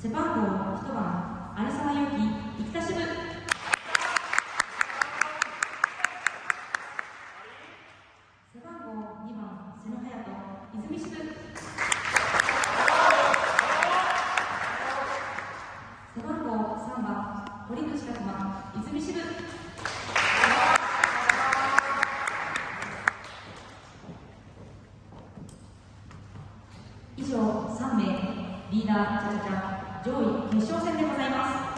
背番号1番有沢祐希生田支部背番号2番瀬野隼人泉支部背番号3番堀口拓磨泉支部以上3名リーダーチャチャチャ。上位決勝戦でございます。